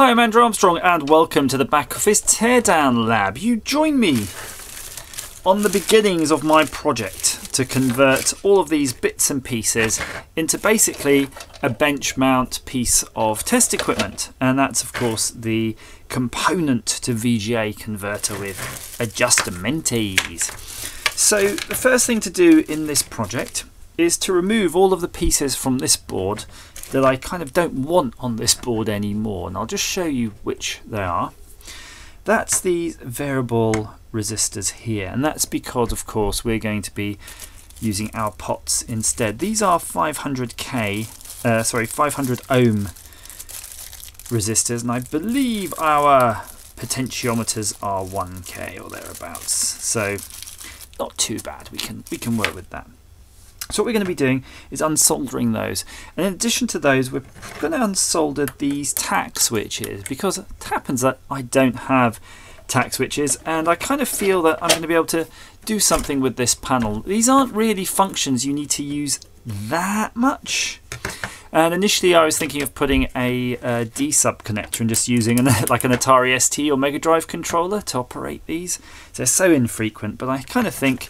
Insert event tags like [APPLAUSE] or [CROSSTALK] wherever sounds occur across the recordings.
Hi, I'm Andrew Armstrong, and welcome to the Back Office Teardown Lab. You join me on the beginnings of my project to convert all of these bits and pieces into basically a bench mount piece of test equipment, and that's, of course, the component to VGA converter with adjustamentes. So, the first thing to do in this project is to remove all of the pieces from this board that I kind of don't want on this board anymore. And I'll just show you which they are. That's these variable resistors here. And that's because, of course, we're going to be using our pots instead. These are 500k, uh, sorry, 500 ohm resistors. And I believe our potentiometers are 1k or thereabouts. So not too bad. We can, we can work with that. So what we're going to be doing is unsoldering those. And in addition to those, we're going to unsolder these tach switches because it happens that I don't have tach switches and I kind of feel that I'm going to be able to do something with this panel. These aren't really functions you need to use that much. And initially I was thinking of putting a, a D-sub connector and just using an, [LAUGHS] like an Atari ST or Mega Drive controller to operate these. They're so infrequent, but I kind of think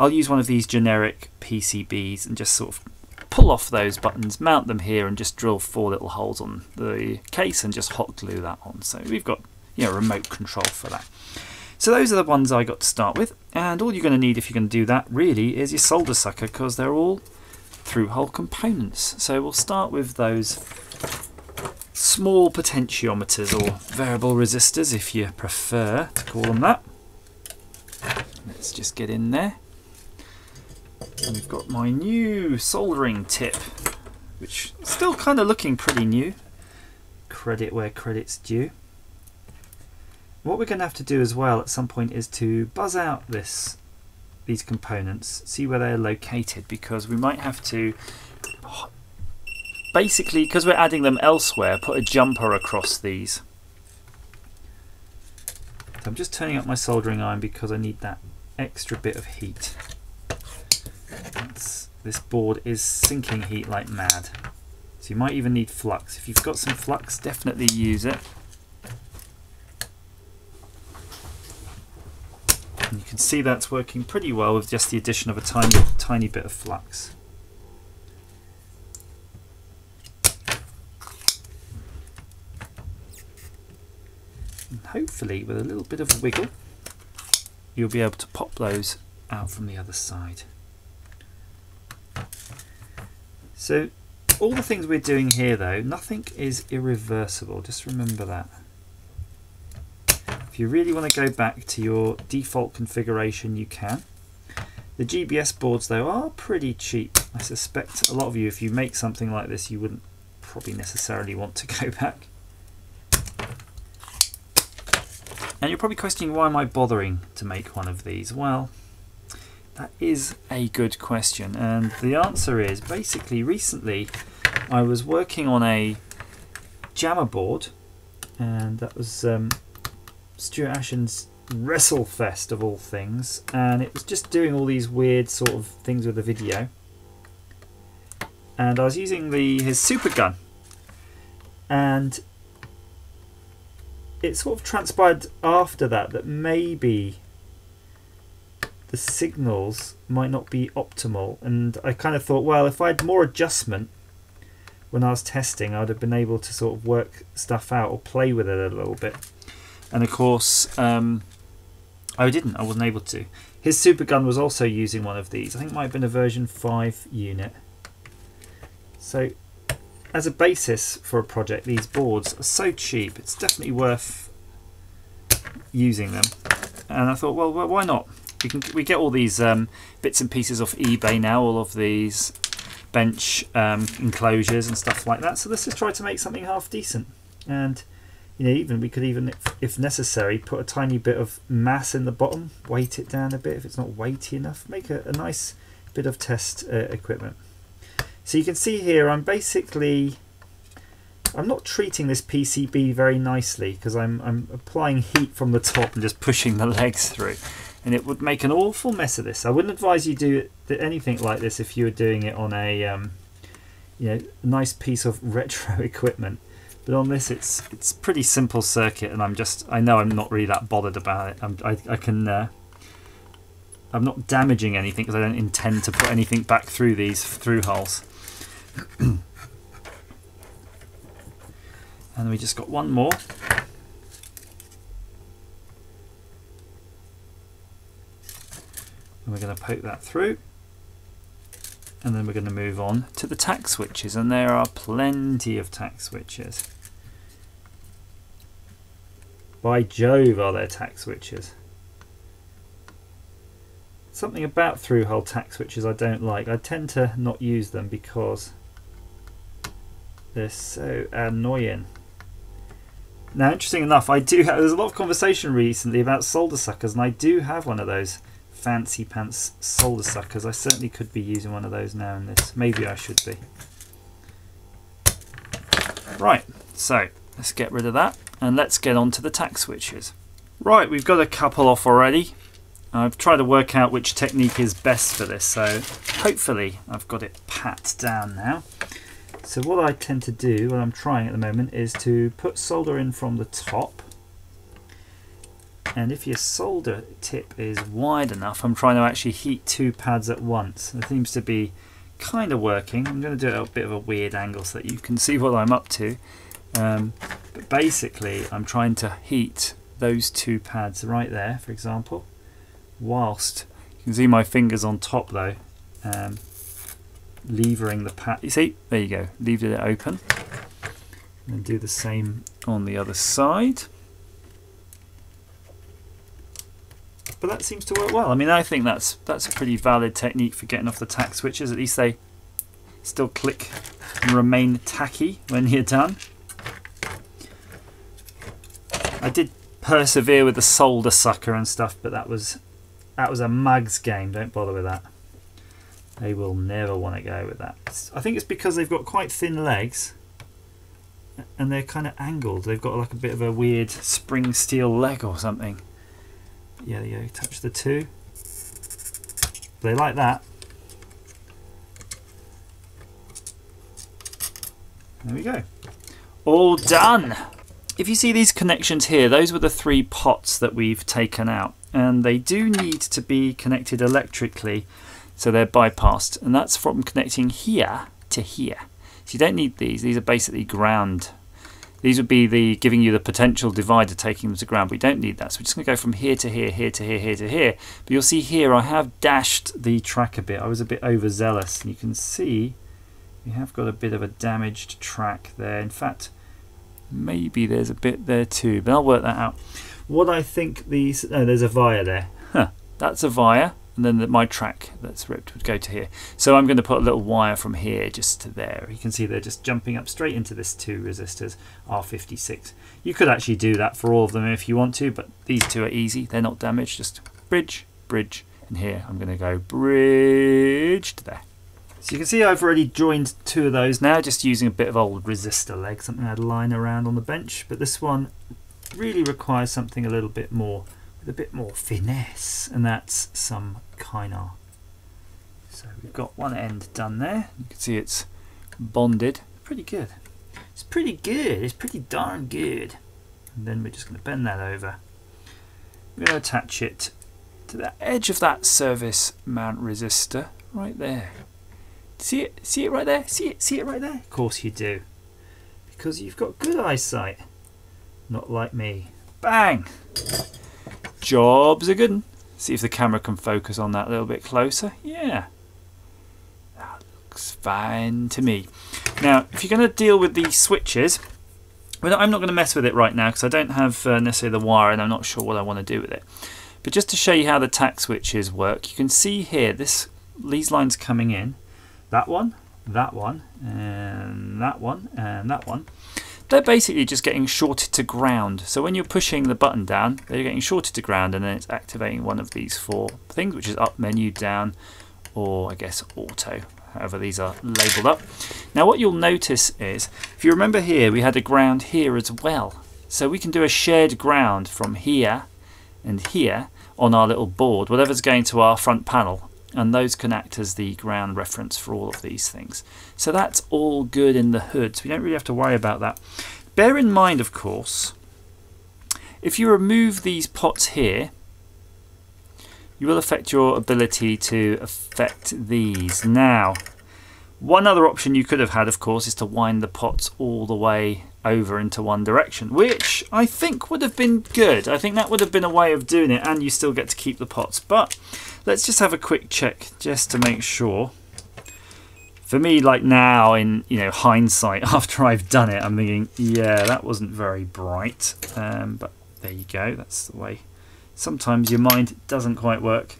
I'll use one of these generic PCBs and just sort of pull off those buttons, mount them here and just drill four little holes on the case and just hot glue that on. So we've got you know, remote control for that. So those are the ones I got to start with and all you're going to need if you're going to do that really is your solder sucker because they're all through hole components. So we'll start with those small potentiometers or variable resistors if you prefer to call them that. Let's just get in there. And we've got my new soldering tip, which still kind of looking pretty new. Credit where credit's due. What we're going to have to do as well at some point is to buzz out this these components, see where they're located, because we might have to basically, because we're adding them elsewhere, put a jumper across these. So I'm just turning up my soldering iron because I need that extra bit of heat. It's, this board is sinking heat like mad. So you might even need flux. If you've got some flux, definitely use it. And you can see that's working pretty well with just the addition of a tiny, tiny bit of flux. And hopefully with a little bit of wiggle you'll be able to pop those out from the other side. So all the things we're doing here though, nothing is irreversible, just remember that. If you really want to go back to your default configuration you can. The GBS boards though are pretty cheap. I suspect a lot of you if you make something like this you wouldn't probably necessarily want to [LAUGHS] go back. And you're probably questioning why am I bothering to make one of these? Well, that is a good question. And the answer is basically recently I was working on a JAMMA board and that was um, Stuart Ashens' WrestleFest of all things and it was just doing all these weird sort of things with the video and I was using the his super gun and it sort of transpired after that that maybe the signals might not be optimal. And I kind of thought well if I had more adjustment when I was testing I would have been able to sort of work stuff out or play with it a little bit. And of course um, I didn't. I wasn't able to. His super gun was also using one of these. I think it might have been a version 5 unit. So as a basis for a project, these boards are so cheap, it's definitely worth using them. And I thought, well, why not? We can we get all these um, bits and pieces off eBay now, all of these bench um, enclosures and stuff like that. So let's just try to make something half decent. And you know, even we could even, if, if necessary, put a tiny bit of mass in the bottom, weight it down a bit if it's not weighty enough, make a, a nice bit of test uh, equipment. So you can see here I'm basically I'm not treating this PCB very nicely because I'm, I'm applying heat from the top and just pushing the legs through and it would make an awful mess of this. I wouldn't advise you do anything like this if you were doing it on a um, you know nice piece of [LAUGHS] retro equipment But on this, it's it's pretty simple circuit, and I'm just I know I'm not really that bothered about it. I'm, I I can uh, I'm not damaging anything because I don't intend to put anything back through these through holes. [COUGHS] and we just got one more. And we're going to poke that through. And then we're going to move on to the tack switches and there are plenty of tack switches. By Jove are there tack switches. Something about through hole tack switches I don't like. I tend to not use them because they're so annoying. Now interesting enough I do have there's a lot of conversation recently about solder suckers and I do have one of those fancy pants solder suckers. I certainly could be using one of those now in this. Maybe I should be. Right, so let's get rid of that and let's get on to the tack switches. Right, we've got a couple off already. I've tried to work out which technique is best for this, so hopefully I've got it pat down now. So what I tend to do, what I'm trying at the moment, is to put solder in from the top and if your solder tip is wide enough I'm trying to actually heat two pads at once. It seems to be kind of working. I'm going to do it at a bit of a weird angle so that you can see what I'm up to. Um, but basically I'm trying to heat those two pads right there for example whilst you can see my fingers on top though um, levering the pad. You see? There you go. Leave it open. And do the same on the other side but that seems to work well. I mean, I think that's that's a pretty valid technique for getting off the tack switches. At least they still click and remain tacky when you're done. I did persevere with the solder sucker and stuff, but that was that was a mugs game. Don't bother with that. They will never want to go with that. I think it's because they've got quite thin legs and they're kind of angled. They've got like a bit of a weird spring steel leg or something yeah, yeah, touch the two. They like that. There we go. All done. If you see these connections here, those were the three pots that we've taken out. And they do need to be connected electrically, so they're bypassed. And that's from connecting here to here. So you don't need these. These are basically ground these would be the giving you the potential divider taking them to ground. We don't need that. So we're just going to go from here to here, here to here, here to here. But you'll see here I have dashed the track a bit. I was a bit overzealous. And you can see we have got a bit of a damaged track there. In fact, maybe there's a bit there too. But I'll work that out. What I think these... Oh, uh, there's a via there. Huh, that's a via and then the, my track that's ripped would go to here. So I'm going to put a little wire from here just to there. You can see they're just jumping up straight into this two resistors R56. You could actually do that for all of them if you want to, but these two are easy. They're not damaged. Just bridge, bridge, and here I'm going to go bridge to there. So you can see I've already joined two of those now, just using a bit of old resistor leg, something I'd line around on the bench. But this one really requires something a little bit more with a bit more finesse and that's some kynar. So we've got one end done there. You can see it's bonded. Pretty good. It's pretty good. It's pretty darn good. And then we're just going to bend that over. We're going to attach it to the edge of that surface mount resistor right there. See it? See it right there? See it? See it right there? Of course you do. Because you've got good eyesight. Not like me. Bang! Job's a good one. See if the camera can focus on that a little bit closer. Yeah. That looks fine to me. Now, if you're going to deal with these switches, well, I'm not going to mess with it right now because I don't have uh, necessarily the wire and I'm not sure what I want to do with it. But just to show you how the tack switches work, you can see here this these lines coming in. That one, that one, and that one, and that one they're basically just getting shorted to ground. So when you're pushing the button down, they're getting shorted to ground and then it's activating one of these four things, which is up menu, down, or I guess auto, however these are labeled up. Now what you'll notice is, if you remember here, we had a ground here as well. So we can do a shared ground from here and here on our little board, whatever's going to our front panel and those can act as the ground reference for all of these things. So that's all good in the hood, so we don't really have to worry about that. Bear in mind, of course, if you remove these pots here, you will affect your ability to affect these. Now, one other option you could have had, of course, is to wind the pots all the way over into one direction, which I think would have been good. I think that would have been a way of doing it, and you still get to keep the pots. But let's just have a quick check just to make sure. For me, like now, in you know hindsight, [LAUGHS] after I've done it, I'm thinking, yeah, that wasn't very bright. Um, but there you go. That's the way. Sometimes your mind doesn't quite work.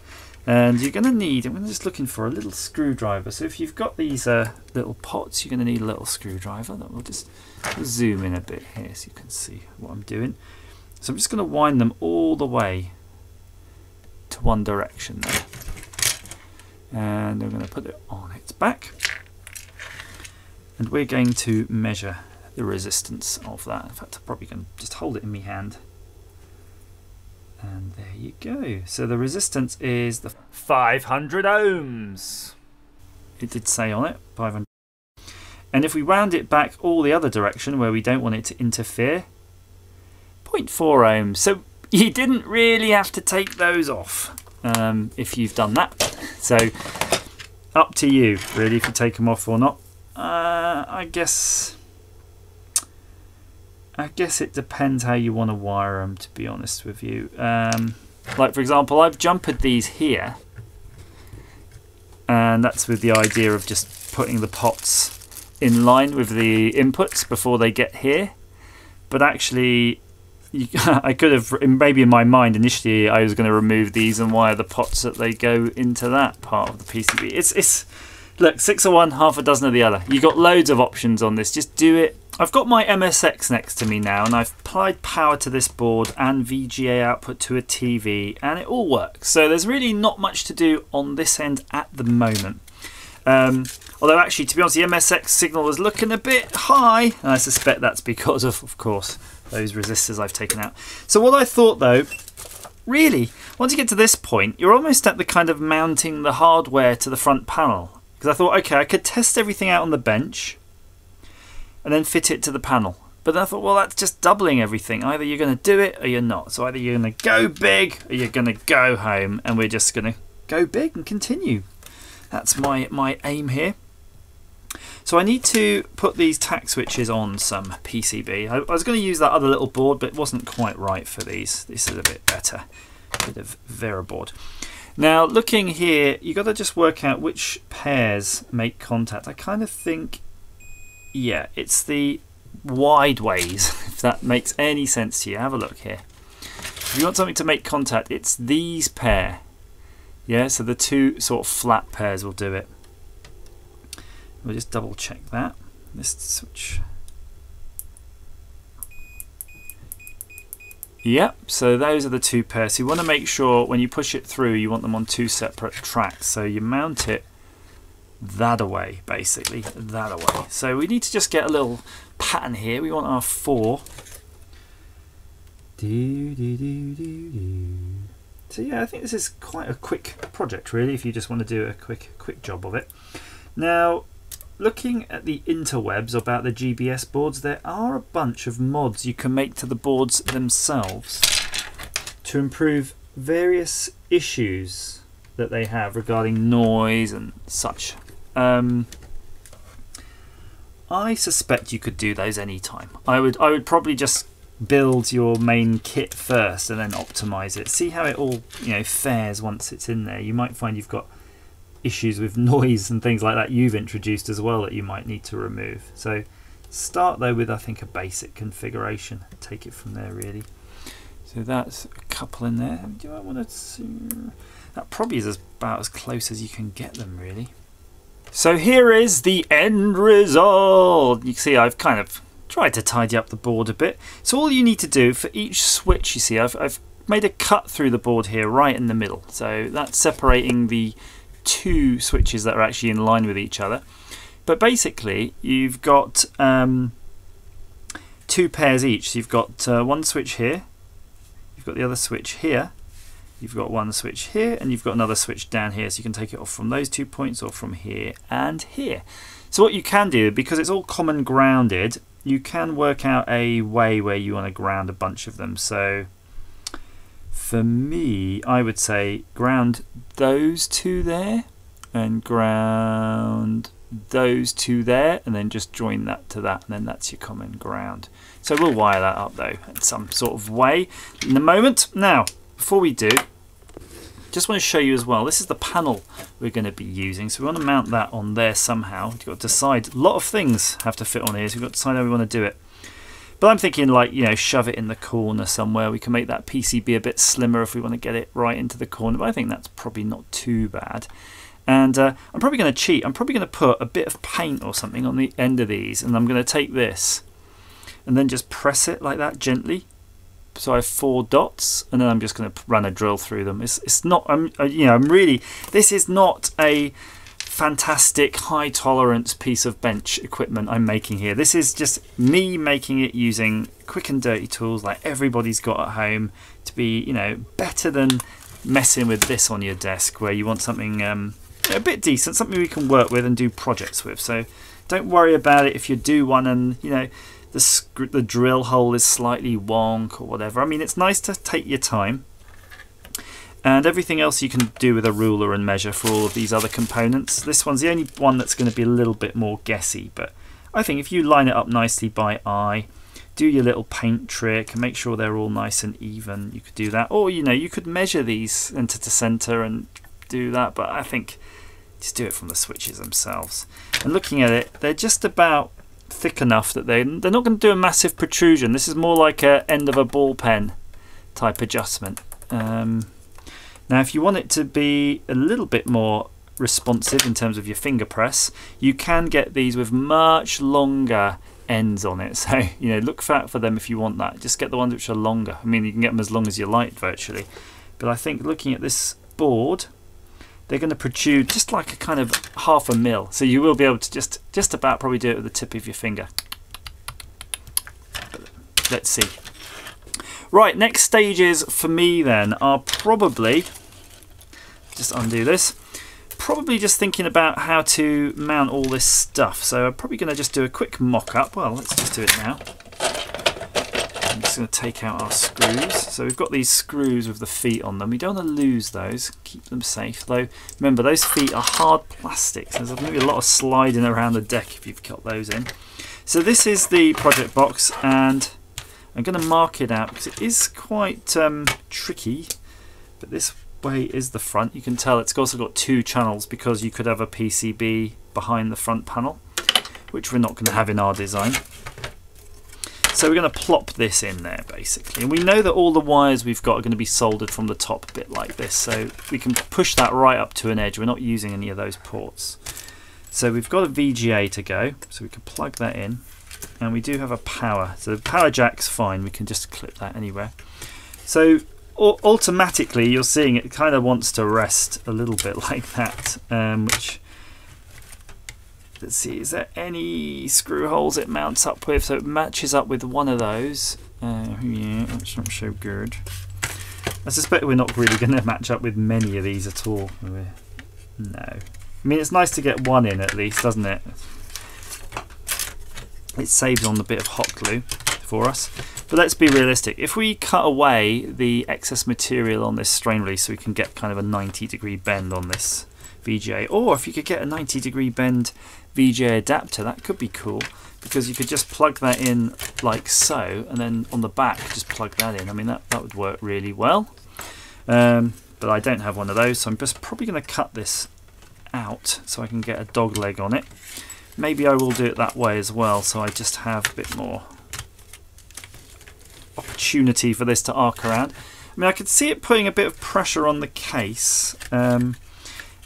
And you're going to need, I'm just looking for a little screwdriver. So if you've got these uh, little pots, you're going to need a little screwdriver. That will just zoom in a bit here so you can see what I'm doing. So I'm just going to wind them all the way to one direction there. And I'm going to put it on its back. And we're going to measure the resistance of that. In fact, I'm probably going to just hold it in my hand. And there you go. So the resistance is the 500 ohms. It did say on it, 500. And if we wound it back all the other direction where we don't want it to interfere, 0.4 ohms. So you didn't really have to take those off um, if you've done that. So up to you, really, if you take them off or not. Uh, I guess I guess it depends how you want to wire them, to be honest with you. Um, like, for example, I've jumpered these here. And that's with the idea of just putting the pots in line with the inputs before they get here. But actually, you, [LAUGHS] I could have, maybe in my mind initially, I was going to remove these and wire the pots that they go into that part of the PCB. It's, it's, look, six of one, half a dozen of the other. You got loads of options on this. Just do it I've got my MSX next to me now and I've applied power to this board and VGA output to a TV and it all works. So there's really not much to do on this end at the moment. Um, although actually, to be honest, the MSX signal was looking a bit high and I suspect that's because of, of course, those resistors I've taken out. So what I thought though, really, once you get to this point, you're almost at the kind of mounting the hardware to the front panel. Because I thought, okay, I could test everything out on the bench and then fit it to the panel. But then I thought, well, that's just doubling everything. Either you're going to do it or you're not. So either you're going to go big or you're going to go home, and we're just going to go big and continue. That's my, my aim here. So I need to put these tack switches on some PCB. I, I was going to use that other little board, but it wasn't quite right for these. This is a bit better. A bit of Veroboard. Now, looking here, you've got to just work out which pairs make contact. I kind of think yeah, it's the wide ways, [LAUGHS] if that makes any sense to you. Have a look here. If you want something to make contact, it's these pair. Yeah, so the two sort of flat pairs will do it. We'll just double check that. This switch. Yep, so those are the two pairs. You want to make sure when you push it through, you want them on two separate tracks. So you mount it that away, basically, that away. So we need to just get a little pattern here. We want our four. Do, do, do, do, do. So yeah, I think this is quite a quick project, really, if you just want to do a quick, quick job of it. Now, looking at the interwebs about the GBS boards, there are a bunch of mods you can make to the boards themselves to improve various issues that they have regarding noise and such. Um, I suspect you could do those anytime. I would I would probably just build your main kit first and then optimize it. See how it all you know fares once it's in there. You might find you've got issues with [LAUGHS] noise and things like that you've introduced as well that you might need to remove. So start though with I think a basic configuration. Take it from there really. So that's a couple in there. Do I want to? That probably is about as close as you can get them really. So here is the end result. You can see I've kind of tried to tidy up the board a bit. So all you need to do for each switch, you see, I've, I've made a cut through the board here right in the middle. So that's separating the two switches that are actually in line with each other. But basically, you've got um, two pairs each. So you've got uh, one switch here, you've got the other switch here, You've got one switch here and you've got another switch down here so you can take it off from those two points or from here and here. So what you can do, because it's all common grounded, you can work out a way where you want to ground a bunch of them. So for me, I would say ground those two there and ground those two there and then just join that to that and then that's your common ground. So we'll wire that up though in some sort of way in a moment. Now, before we do, just want to show you as well, this is the panel we're going to be using. So we want to mount that on there somehow. We've got to decide, a lot of things have to fit on here, so we've got to decide how we want to do it. But I'm thinking like, you know, shove it in the corner somewhere. We can make that PCB a bit slimmer if we want to get it right into the corner. But I think that's probably not too bad. And uh, I'm probably going to cheat. I'm probably going to put a bit of paint or something on the end of these. And I'm going to take this and then just press it like that gently. So I have four dots, and then I'm just going to run a drill through them. It's it's not I'm uh, you know I'm really this is not a fantastic high tolerance piece of bench equipment I'm making here. This is just me making it using quick and dirty tools like everybody's got at home to be you know better than messing with this on your desk where you want something um, a bit decent, something we can work with and do projects with. So don't worry about it if you do one and you know the the drill hole is slightly wonk or whatever. I mean, it's nice to take your time. And everything else you can do with a ruler and measure for all of these other components. This one's the only one that's going to be a little bit more guessy, but I think if you line it up nicely by eye, do your little paint trick and make sure they're all nice and even, you could do that. Or, you know, you could measure these into the center and do that, but I think just do it from the switches themselves. And looking at it, they're just about thick enough that they they're not going to do a massive protrusion. This is more like a end of a ball pen type adjustment. Um, now, if you want it to be a little bit more responsive in terms of your finger press, you can get these with much longer ends on it. [LAUGHS] So, you know, look out for them if you want that. Just get the ones which are longer. I mean, you can get them as long as you like virtually. But I think looking at this board, they're going to protrude just like a kind of half a mil. So you will be able to just, just about probably do it with the tip of your finger. But let's see. Right, next stages for me then are probably, just undo this, probably just thinking about how to mount all this stuff. So I'm probably going to just do a quick mock-up. Well, let's just do it now. I'm just going to take out our screws. So we've got these screws with the feet on them. We don't want to lose those. Keep them safe. Though, remember, those feet are hard plastic. So there's going to be a lot of sliding around the deck if you've got those in. So this is the project box and I'm going to mark it out because it is quite um, tricky. But this way is the front. You can tell it's also got two channels because you could have a PCB behind the front panel, which we're not going to have in our design. So we're going to plop this in there basically. And we know that all the wires we've got are going to be soldered from the top a bit like this. So we can push that right up to an edge. We're not using any of those ports. So we've got a VGA to go. So we can plug that in. And we do have a power. So the power jack's fine. We can just clip that anywhere. So automatically you're seeing it kind of wants to rest a little bit [LAUGHS] like that. Um, which Let's see, is there any screw holes it mounts up with? So it matches up with one of those. Uh, yeah, that's not so good. I suspect we're not really [LAUGHS] going to match up with many of these at all. No. I mean, it's nice to get one in at least, doesn't it? It saves on the bit of hot glue for us. But let's be realistic. If we cut away the excess material on this strain release so we can get kind of a 90 degree bend on this VGA, or if you could get a 90 degree bend VGA adapter, that could be cool because you could just plug that in like so and then on the back just plug that in. I mean that, that would work really well. Um, but I don't have one of those so I'm just probably going to cut this out so I can get a dog leg on it. Maybe I will do it that way as well so I just have a bit more opportunity for this to arc around. I mean I could see it putting a bit of pressure on the case. Um,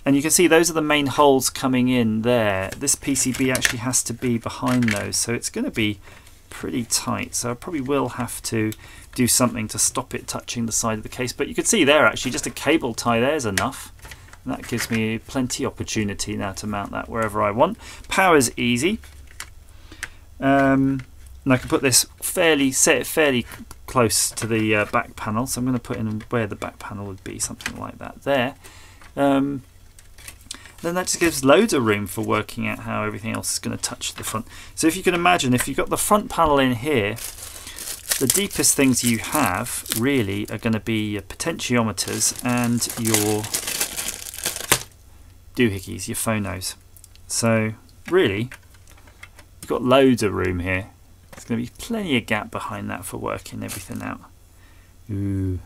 and you can see those are the main holes coming in there. This PCB actually has to be behind those, so it's going to be pretty tight. So I probably will have to do something to stop it touching the side of the case. But you can see there actually just a cable tie there is enough. And that gives me plenty opportunity now to mount that wherever I want. Power is easy. Um, and I can put this fairly, set it fairly close to the uh, back panel. So I'm going to put in where the back panel would be, something like that there. Um, then that just gives loads of room for working out how everything else is going to touch the front. So if you can imagine, if you've got the front panel in here, the deepest things you have really are going to be your potentiometers and your doohickeys, your phonos. So really, you've got loads of room here. There's going to be plenty of gap behind that for working everything out. Ooh,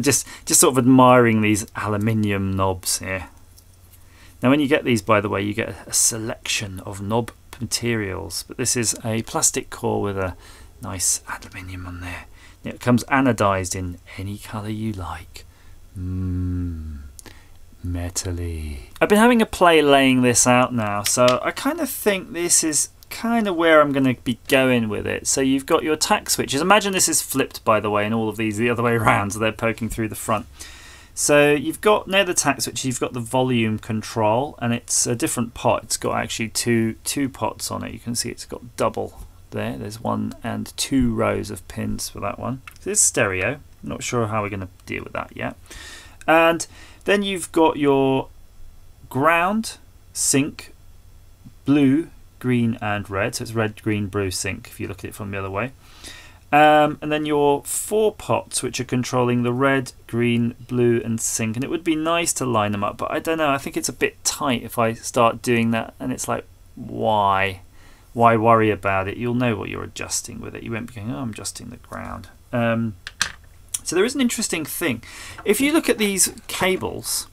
just just sort of admiring these aluminium knobs here. Now, when you get these, by the way, you get a selection of knob materials, but this is a plastic core with a nice aluminium on there. It comes anodized in any colour you like. Mmm, metally. I've been having a play laying this out now, so I kind of think this is kind of where I'm going to be going with it. So you've got your attack switches. Imagine this is flipped, by the way, and all of these the other way [LAUGHS] around, so they're poking through the front. So you've got near the tack switch, you've got the volume control, and it's a different pot. It's got actually two two pots on it. You can see it's got double there. There's one and two rows of pins for that one. So it's stereo. not sure how we're going to deal with that yet. And then you've got your ground, sync, blue, green and red. So it's red, green, blue sync if you look at it from the other way. Um, and then your four pots, which are controlling the red, green, blue, and sync. And it would be nice to line them up, but I don't know. I think it's a bit tight if I start doing that. And it's like, why? Why worry about it? You'll know what you're adjusting with it. You won't be going, oh, I'm adjusting the ground. Um, so there is an interesting thing. If you look at these cables,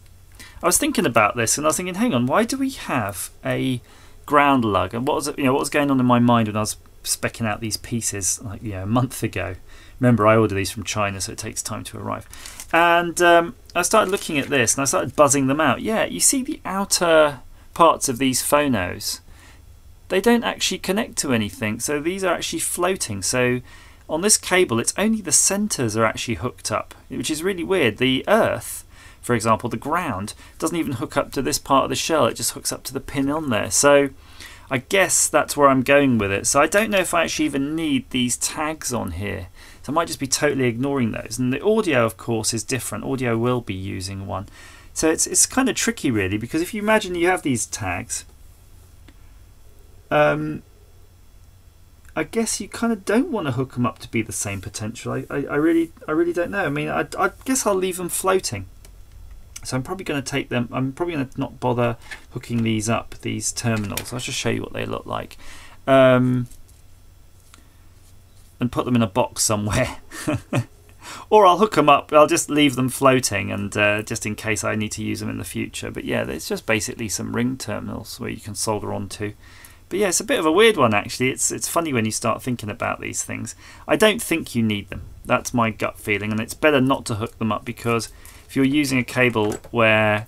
I was thinking about this and I was thinking, hang on, why do we have a ground lug. And what was you know what was going on in my mind when I was specking out these pieces like you know a month ago. Remember, I ordered these from China, so it takes time to arrive. And um, I started looking at this and I started buzzing them out. Yeah, you see the outer parts of these phonos. They don't actually connect to anything, so these are actually floating. So on this cable, it's only the centers are actually hooked up, which is really weird. The earth for example, the ground doesn't even hook up to this part of the shell, it just hooks up to the pin on there. So I guess that's where I'm going with it. So I don't know if I actually even need these tags on here. So I might just be totally ignoring those. And the audio, of course, is different. Audio will be using one. So it's, it's kind of tricky, really, because if you imagine you have these tags, um, I guess you kind of don't want to hook them up to be the same potential. I, I, I really I really don't know. I mean, I, I guess I'll leave them floating. So I'm probably going to take them, I'm probably going to not bother hooking these up, these terminals. I'll just show you what they look like. Um, and put them in a box somewhere. [LAUGHS] or I'll hook them up, I'll just leave them floating and uh, just in case I need to use them in the future. But yeah, it's just basically some ring terminals where you can solder onto. But yeah, it's a bit of a weird one actually. It's it's funny when you start thinking about these things. I don't think you need them. That's my gut feeling, and it's better not to hook them up because if you're using a cable where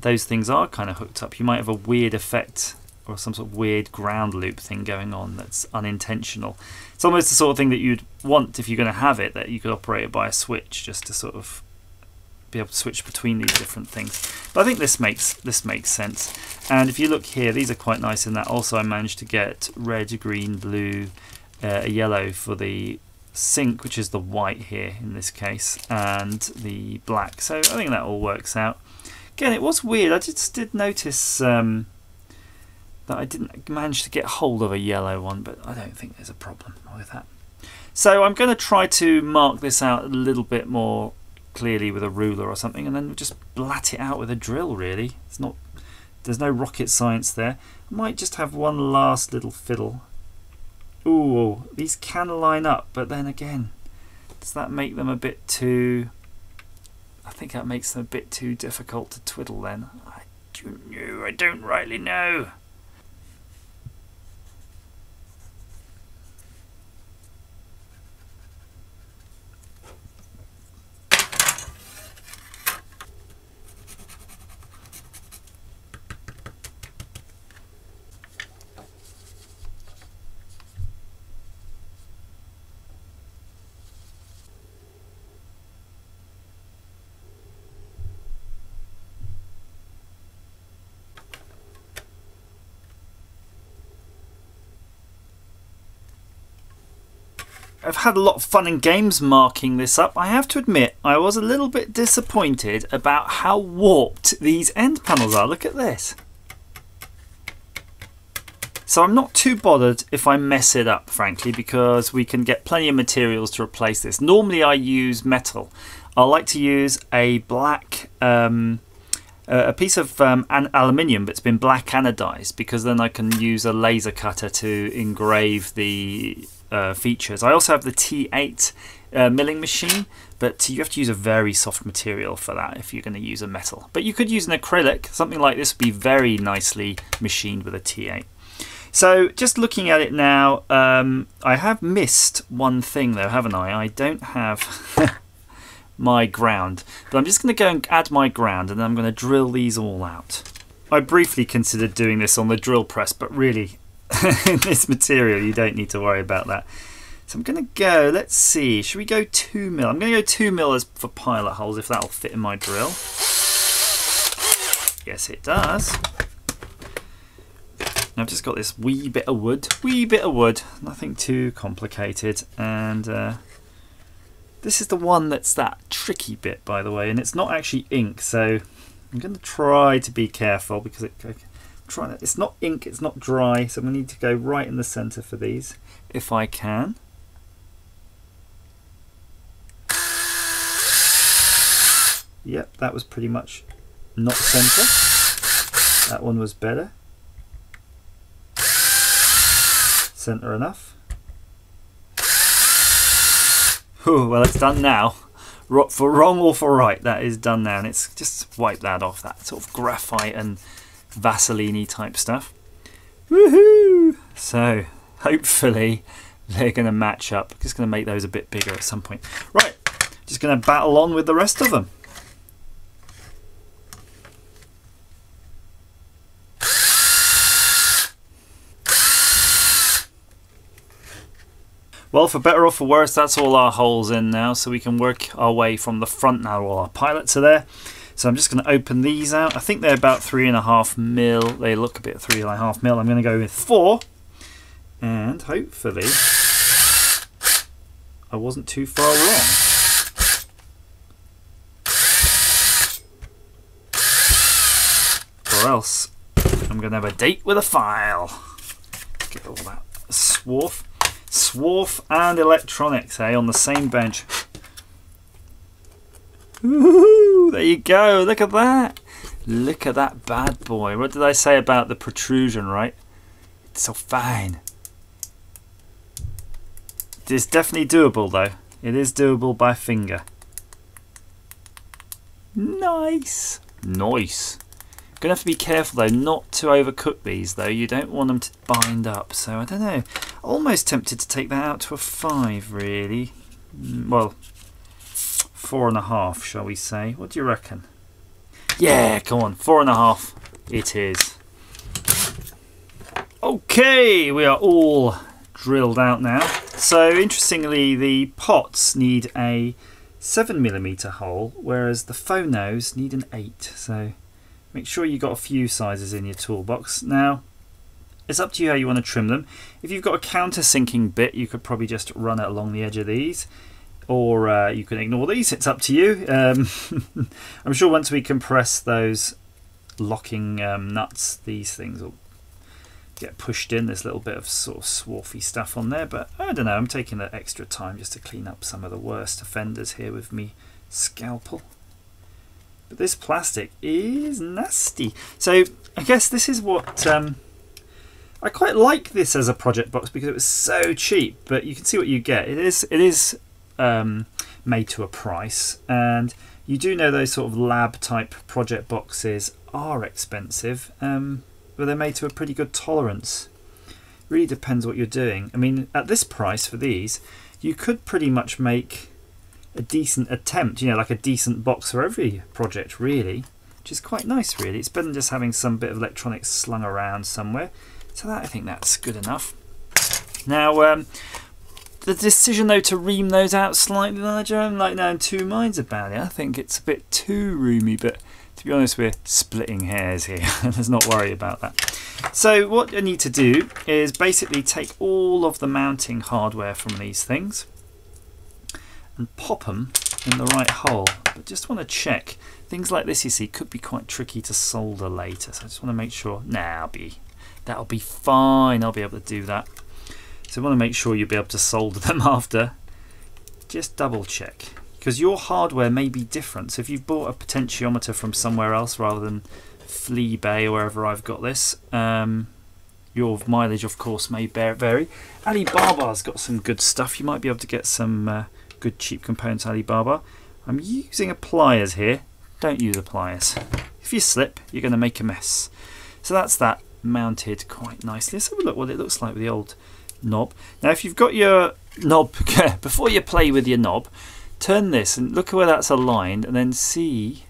those things are kind of hooked up, you might have a weird effect or some sort of weird ground loop thing going on that's unintentional. It's almost the sort of thing that you'd want if you're going to have it, that you could operate it by a switch just to sort of be able to switch between these different things. But I think this makes this makes sense. And if you look here, these are quite nice in that also I managed to get red, green, blue, uh, yellow for the sync, which is the white here in this case, and the black. So I think that all works out. Again, it was weird. I just did notice um, that I didn't manage to get hold of a yellow one, but I don't think there's a problem with that. So I'm going to try to mark this out a little bit more clearly with a ruler or something, and then just blat it out with a drill. Really, it's not. There's no rocket science there. I might just have one last little fiddle Ooh, these can line up, but then again, does that make them a bit too... I think that makes them a bit too difficult to twiddle then. I don't know, I don't rightly know. I've had a lot of fun and games marking this up. I have to admit, I was a little bit disappointed about how warped these end panels are. Look at this. So I'm not too bothered if I mess it up, frankly, because we can get plenty of materials to replace this. Normally I use metal. I like to use a black, um, a piece of um, aluminium that's been black anodized because then I can use a laser cutter to engrave the uh, features. I also have the T8 uh, milling machine, but you have to use a very soft material for that if you're going to use a metal. But you could use an acrylic. Something like this would be very nicely machined with a T8. So just looking at it now, um, I have missed one thing though, haven't I? I don't have [LAUGHS] my ground. But I'm just going to go and add my ground and then I'm going to drill these all out. I briefly considered doing this on the drill press, but really, [LAUGHS] in this material, you don't need to worry about that. So I'm going to go, let's see, should we go 2 mil? I'm going to go 2 mil as for pilot holes if that'll fit in my drill. Yes, it does. I've just got this wee bit of wood, wee bit of wood, nothing too complicated. And uh, this is the one that's that tricky bit, by the way, and it's not actually ink, so I'm going to try to be careful because it, try it's not ink, it's not dry, so I'm going to need to go right in the centre for these, if I can. Yep, that was pretty much not centre. That one was better. centre enough. Ooh, well, it's done now. For wrong or for right, that is done now. And it's just wipe that off, that sort of graphite and Vaseline type stuff. Woohoo! So, hopefully, they're going to match up. Just going to make those a bit bigger at some point. Right, just going to battle on with the rest of them. Well, for better or for worse, that's all our holes in now, so we can work our way from the front now. All our pilots are there. So I'm just going to open these out. I think they're about three and a half mil. They look a bit three and a half mil. I'm going to go with four. And hopefully I wasn't too far wrong. Or else I'm going to have a date with a file. Get all that swarf. Swarf and electronics, eh, on the same bench. [LAUGHS] There you go. Look at that. Look at that bad boy. What did I say about the protrusion, right? It's so fine. It's definitely doable, though. It is doable by finger. Nice. Nice. Gonna have to be careful though not to overcook these though. You don't want them to bind up. So I don't know. Almost tempted to take that out to a five really. Mm, well, four and a half shall we say. What do you reckon? Yeah, come on. Four and a half it is. Okay, we are all drilled out now. So interestingly the pots need a 7mm hole whereas the phonos need an 8 so Make sure you've got a few sizes in your toolbox. Now, it's up to you how you want to trim them. If you've got a countersinking bit, you could probably just run it along the edge of these. Or uh, you can ignore these, it's up to you. Um, [LAUGHS] I'm sure once we compress those locking um, nuts, these things will get pushed in. There's a little bit of sort of swarfy stuff on there, but I don't know, I'm taking the extra time just to clean up some of the worst offenders here with me scalpel. But this plastic is nasty. So I guess this is what... Um, I quite like this as a project box because it was so cheap, but you can see what you get. It is it is um, made to a price, and you do know those sort of lab type project boxes are expensive, um, but they're made to a pretty good tolerance. Really depends what you're doing. I mean, at this price for these, you could pretty much make a decent attempt, you know, like a decent box for every project, really, which is quite nice, really. It's better than just having some bit of electronics slung around somewhere. So that I think that's good enough. Now, um, the decision though to ream those out slightly larger, I'm like now in two minds about it. I think it's a bit too roomy, but To be honest, we're splitting hairs here. [LAUGHS] Let's not worry about that. So what I need to do is basically take all of the mounting hardware from these things and pop them in the right hole. But just want to check. Things like this, you see, could be quite tricky to solder later. So I just want to make sure. Nah, I'll be, that'll be fine. I'll be able to do that. So I want to make sure you'll be able to solder [LAUGHS] them after. Just double check. Because your hardware may be different. So if you've bought a potentiometer from somewhere else rather than Fleabay or wherever I've got this, um, your mileage, of course, may vary. Alibaba's got some good stuff. You might be able to get some uh, good cheap components Alibaba. I'm using a pliers here. Don't use a pliers. If you slip, you're going to make a mess. So that's that mounted quite nicely. Let's have a look what it looks like with the old knob. Now if you've got your knob, [LAUGHS] before you play with your knob, turn this and look where that's aligned and then see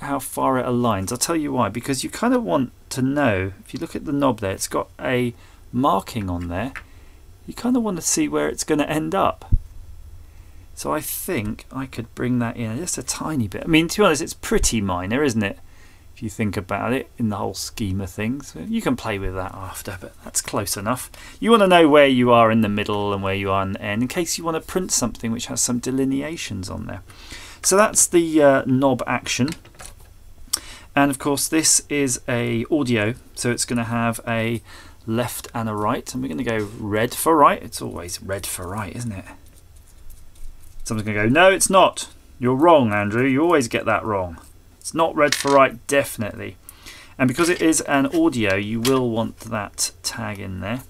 how far it aligns. I'll tell you why, because you kind of want to know, if you look at the knob there, it's got a marking on there you kind of want to see where it's going to end up. So I think I could bring that in just a tiny bit. I mean, to be honest, it's pretty minor, isn't it? If you think about it in the whole scheme of things. You can play with that after, but that's close enough. You want to know where you are in the middle and where you are in the end in case you want to print something which has some delineations on there. So that's the uh, knob action. And of course, this is a audio, so it's going to have a left and a right. And we're going to go red for right. It's always red for right, isn't it? Someone's going to go, no, it's not. You're wrong, Andrew. You always get that wrong. It's not red for right, definitely. And because it is an audio, you will want that tag in there.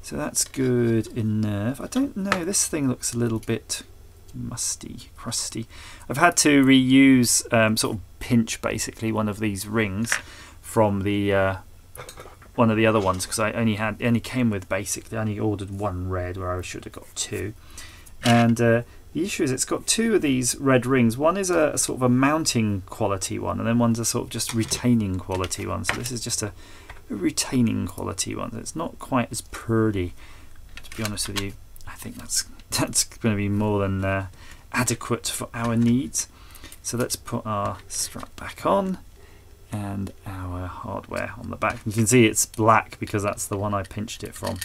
So that's good enough. I don't know, this thing looks a little bit musty, crusty. I've had to reuse, um, sort of pinch basically one of these rings from the uh, one of the other ones because I only had only came with basically I only ordered one red where I should have got two and uh, the issue is it's got two of these red rings. One is a, a, sort of a mounting quality one and then one's a sort of just retaining quality one. So this is just a, a retaining quality one. It's not quite as pretty to be honest with you. I think that's [LAUGHS] that's going to be more than uh, adequate for our needs. So let's put our strap back on and our hardware on the back. You can see it's black because that's the one I pinched it from.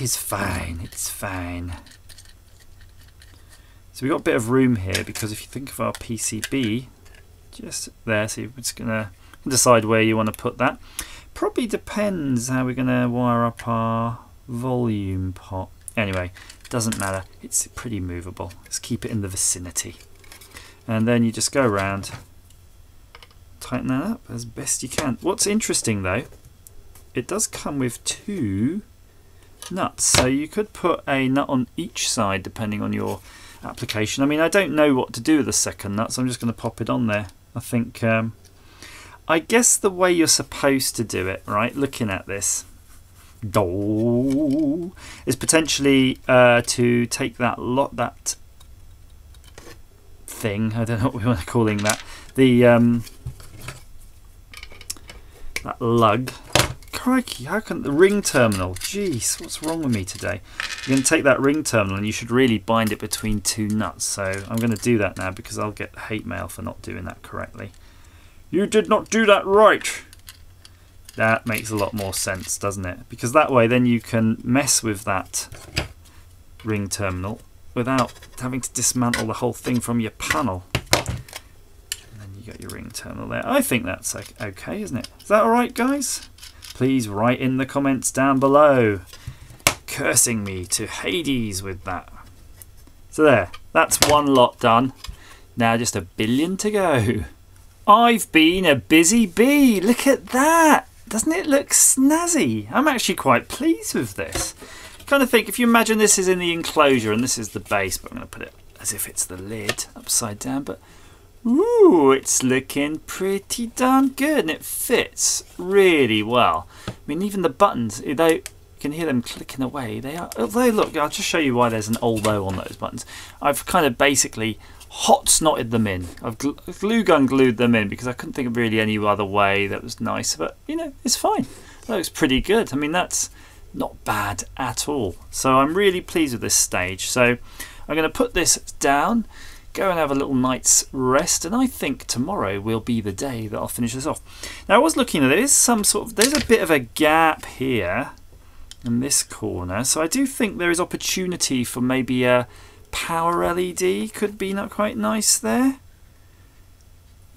Is fine, it's fine. So we've got a bit of room here because if you think of our PCB, just there, so you're just going to decide where you want to put that. Probably depends how we're going to wire up our volume pot. Anyway, doesn't matter, it's pretty movable. Let's keep it in the vicinity. And then you just go around tighten that up as best you can. What's interesting though, it does come with two nuts. So you could put a nut on each side depending on your application. I mean, I don't know what to do with the second nut, so I'm just going to pop it on there. I think, um, I guess the way you're supposed to do it, right, looking at this, is potentially uh, to take that lot, that thing, I don't know what we to [LAUGHS] calling that, the um, that lug. Crikey, how can the ring terminal? Jeez, what's wrong with me today? You're going to take that ring terminal and you should really bind it between two nuts. So I'm going to do that now because I'll get hate mail for not doing that correctly. You did not do that right. That makes a lot more sense, doesn't it? Because that way then you can mess with that ring terminal without having to dismantle the whole thing from your panel And then you got your ring terminal there. I think that's okay, isn't it? Is that alright, guys? Please write in the comments down below. Cursing me to Hades with that. So there, that's one lot done. Now just a billion to go. I've been a busy bee. Look at that. Doesn't it look snazzy? I'm actually quite pleased with this. Kind of think, if you imagine this is in the enclosure and this is the base, but I'm going to put it as if it's the lid upside down. But Ooh, it's looking pretty darn good and it fits really well. I mean, even the buttons, although you can hear them clicking away, they are, oh, although look, I'll just show you why there's an although on those buttons. I've kind of basically hot snotted them in. I've glue gun glued them in because I couldn't think of really any other way that was nice, but you know, it's fine. That looks pretty good. I mean, that's not bad at all. So I'm really pleased with this stage. So I'm going to put this down, go and have a little night's rest, and I think tomorrow will be the day that I'll finish this off. Now I was looking at there is some sort of there's a bit of a gap here in this corner, so I do think there is opportunity for maybe a power LED could be not quite nice there.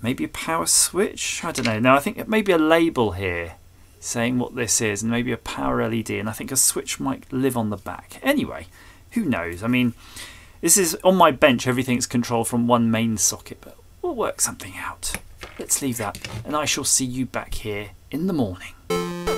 Maybe a power switch? I don't know. No, I think maybe a label here saying what this is and maybe a power LED and I think a switch might live on the back. Anyway, who knows? I mean, this is on my bench, everything's controlled from one main socket, but we'll work something out. Let's leave that and I shall see you back here in the morning.